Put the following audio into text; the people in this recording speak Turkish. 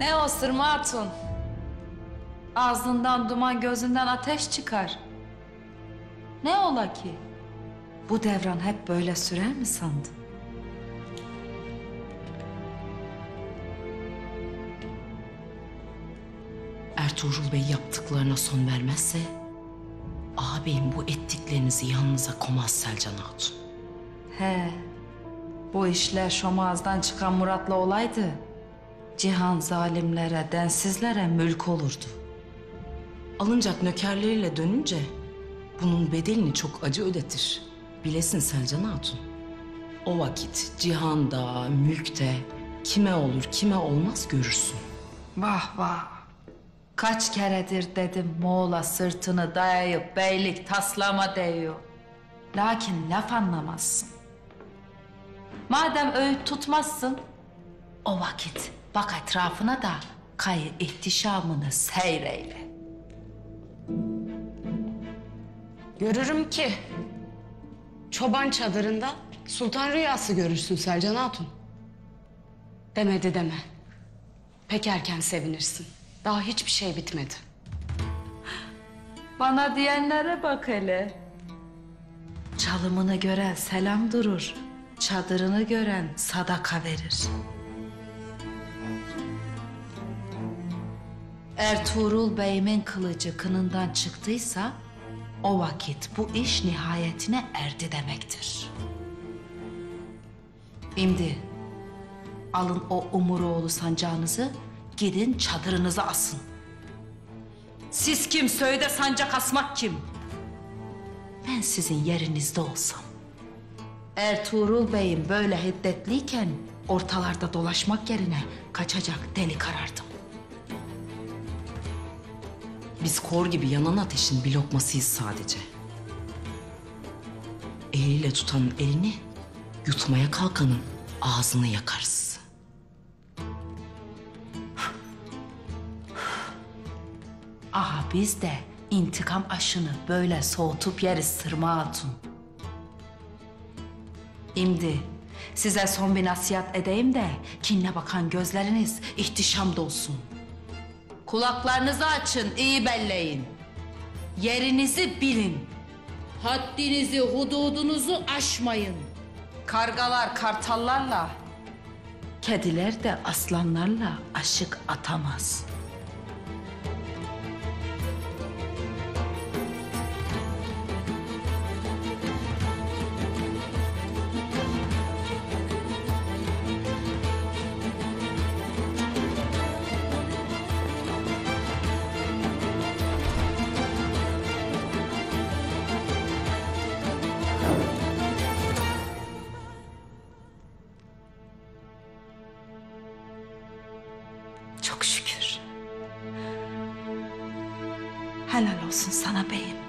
Ne o Sırma Hatun? Ağzından duman gözünden ateş çıkar. Ne ola ki? Bu devran hep böyle sürer mi sandın? Ertuğrul Bey yaptıklarına son vermezse... ...ağabeyim bu ettiklerinizi yanınıza komaz Selcan Hatun. He, bu işler şomazdan çıkan Murat'la olaydı. Cihan zalimlere, densizlere mülk olurdu. Alınacak nökerleriyle dönünce... ...bunun bedelini çok acı ödetir. Bilesin Selcan Hatun. O vakit cihanda, mülkte... ...kime olur, kime olmaz görürsün. Vah vah. Kaç keredir dedim Moğol'a sırtını dayayıp beylik taslama değiyor. Lakin laf anlamazsın. Madem öğüt tutmazsın, o vakit bak etrafına da kayı ihtişamını seyreyle. Görürüm ki çoban çadırında sultan rüyası görürsün Selcan Hatun. Demedi deme. Pek erken sevinirsin. Daha hiçbir şey bitmedi. Bana diyenlere bak hele. Çalımını gören selam durur. Çadırını gören sadaka verir. Ertuğrul Bey'imin kılıcı kınından çıktıysa o vakit bu iş nihayetine erdi demektir. Şimdi alın o Umuroğlu sancağınızı gidin çadırınıza asın. Siz kim söyle sancak asmak kim? Ben sizin yerinizde olsam. Ertuğrul Bey'im böyle hiddetliyken ortalarda dolaşmak yerine kaçacak deli karardım. Biz kor gibi yanan ateşin bir lokmasıyız sadece. Eliyle tutanın elini, yutmaya kalkanın ağzını yakarız. Aha biz de intikam aşını böyle soğutup yeriz Sırma Hatun. Şimdi size son bir nasihat edeyim de kinle bakan gözleriniz ihtişam dolsun. Kulaklarınızı açın, iyi belleyin. Yerinizi bilin. Haddinizi, hududunuzu aşmayın. Kargalar kartallarla, kediler de aslanlarla aşık atamaz.'' Çok şükür. Helal olsun sana beyim.